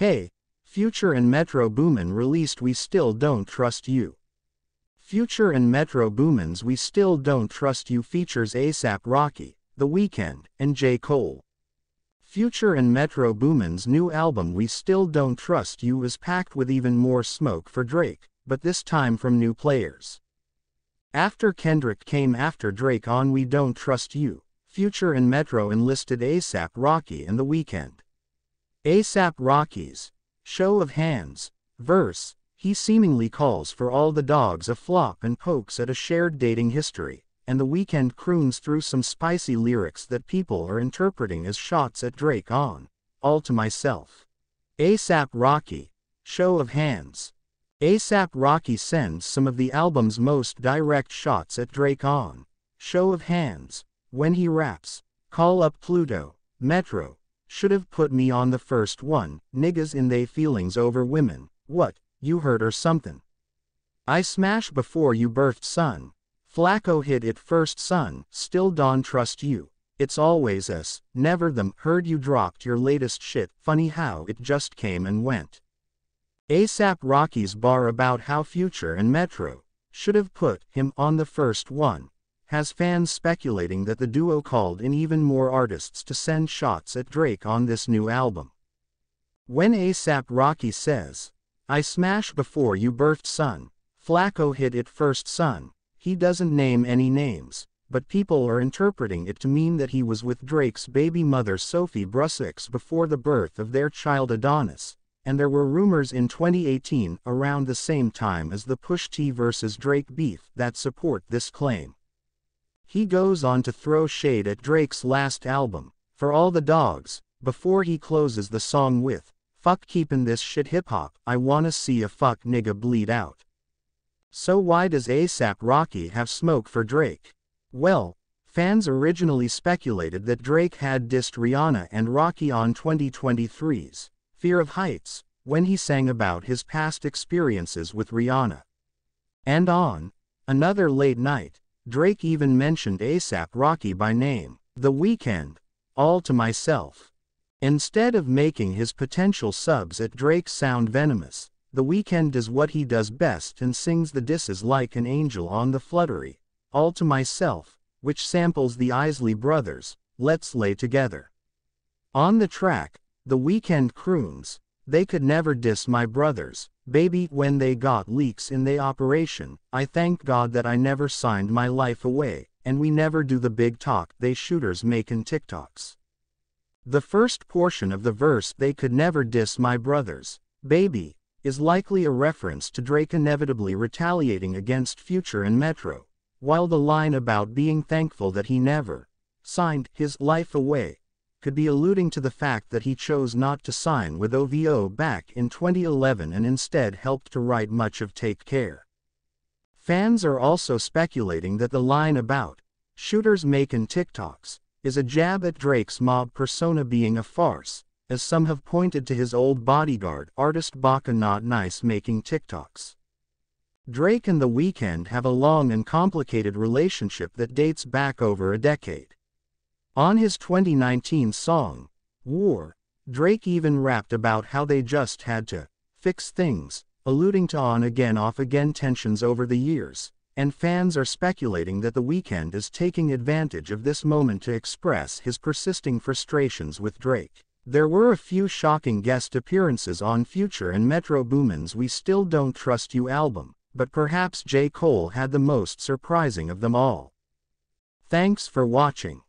Hey, Future and Metro Boomin released We Still Don't Trust You. Future and Metro Boomin's We Still Don't Trust You features ASAP Rocky, The Weeknd, and J. Cole. Future and Metro Boomin's new album We Still Don't Trust You is packed with even more smoke for Drake, but this time from new players. After Kendrick came after Drake on We Don't Trust You, Future and Metro enlisted ASAP Rocky and The Weeknd. ASAP Rocky's Show of Hands. Verse, he seemingly calls for all the dogs a flop and pokes at a shared dating history, and The Weeknd croons through some spicy lyrics that people are interpreting as shots at Drake on. All to Myself. ASAP Rocky, Show of Hands. ASAP Rocky sends some of the album's most direct shots at Drake on. Show of Hands. When he raps, Call up Pluto, Metro, should have put me on the first one, niggas in they feelings over women, what, you heard or something. I smash before you birthed son. Flacko hit it first son, still don't trust you. It's always us, never them. Heard you dropped your latest shit, funny how it just came and went. ASAP Rocky's bar about how Future and Metro should have put him on the first one has fans speculating that the duo called in even more artists to send shots at Drake on this new album. When ASAP Rocky says, I smash before you birthed son, Flacko hit it first son, he doesn't name any names, but people are interpreting it to mean that he was with Drake's baby mother Sophie Brussaux before the birth of their child Adonis, and there were rumors in 2018 around the same time as the Pusha T vs Drake beef that support this claim. He goes on to throw shade at Drake's last album, For All the Dogs, before he closes the song with, Fuck keepin' this shit hip hop, I wanna see a fuck nigga bleed out. So why does ASAP Rocky have smoke for Drake? Well, fans originally speculated that Drake had dissed Rihanna and Rocky on 2023's Fear of Heights, when he sang about his past experiences with Rihanna. And on another late night, Drake even mentioned ASAP Rocky by name, The Weeknd, all to myself. Instead of making his potential subs at Drake sound venomous, The Weeknd does what he does best and sings the disses like an angel on the fluttery, all to myself, which samples the Isley Brothers, Let's Lay Together. On the track, The Weeknd croons, they could never diss my brothers, baby, when they got leaks in the operation. I thank God that I never signed my life away, and we never do the big talk they shooters making TikToks. The first portion of the verse, they could never diss my brothers, baby, is likely a reference to Drake inevitably retaliating against Future and Metro, while the line about being thankful that he never signed his life away could be alluding to the fact that he chose not to sign with OVO back in 2011 and instead helped to write much of Take Care. Fans are also speculating that the line about shooters making TikToks is a jab at Drake's mob persona being a farce, as some have pointed to his old bodyguard artist Baka Not Nice making TikToks. Drake and The Weeknd have a long and complicated relationship that dates back over a decade. On his 2019 song, War, Drake even rapped about how they just had to fix things, alluding to on again off again tensions over the years, and fans are speculating that The Weeknd is taking advantage of this moment to express his persisting frustrations with Drake. There were a few shocking guest appearances on Future and Metro Boomin's We Still Don't Trust You album, but perhaps J. Cole had the most surprising of them all. Thanks for watching.